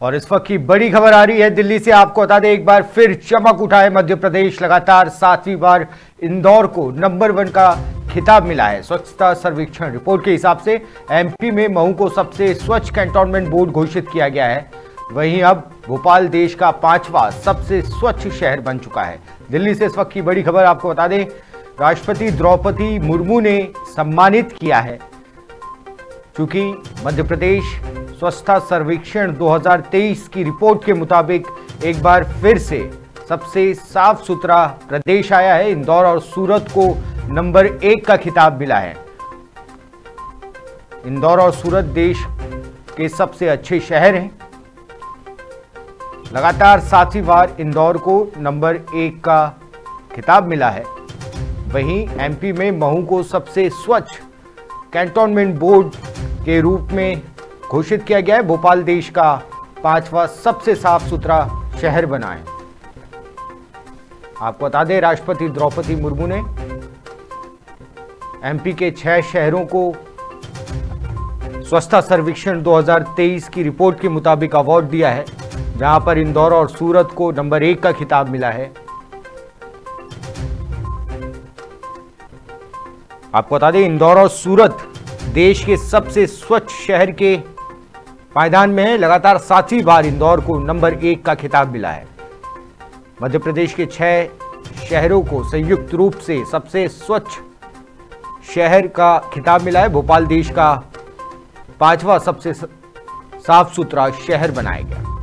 और इस वक्त की बड़ी खबर आ रही है, दिल्ली से आपको बता दें, एक बार फिर चमक उठाए मध्य प्रदेश, लगातार सातवीं बार इंदौर को नंबर वन का खिताब मिला है। स्वच्छता सर्वेक्षण रिपोर्ट के हिसाब से एमपी में महू को सबसे स्वच्छ कैंटोनमेंट बोर्ड घोषित किया गया है। वहीं अब भोपाल देश का पांचवा सबसे स्वच्छ शहर बन चुका है। दिल्ली से इस वक्त की बड़ी खबर आपको बता दें, राष्ट्रपति द्रौपदी मुर्मू ने सम्मानित किया है, क्योंकि मध्य प्रदेश स्वच्छता सर्वेक्षण 2023 की रिपोर्ट के मुताबिक एक बार फिर से सबसे साफ़ सुथरा प्रदेश आया है इंदौर और सूरत को नंबर एक का खिताब मिला है। इंदौर और सूरत देश के सबसे अच्छे शहर हैं। लगातार सातवीं बार इंदौर को नंबर एक का खिताब मिला है। वहीं एमपी में महू को सबसे स्वच्छ कैंटोनमेंट बोर्ड के रूप में घोषित किया गया है, भोपाल देश का पांचवा सबसे साफ़ सुथरा शहर बना है। आपको बता दें, राष्ट्रपति द्रौपदी मुर्मू ने एमपी के छह शहरों को स्वच्छता सर्वेक्षण 2023 की रिपोर्ट के मुताबिक अवार्ड दिया है, जहाँ पर इंदौर और सूरत को नंबर एक का खिताब मिला है। आपको बता दें, इंदौर और सूरत देश के सबसे स्वच्छ शहर के पायदान में लगातार सातवीं बार इंदौर को नंबर एक का खिताब मिला है। मध्य प्रदेश के छह शहरों को संयुक्त रूप से सबसे स्वच्छ शहर का खिताब मिला है। भोपाल देश का पांचवा सबसे साफ़ सुथरा शहर बनाया गया।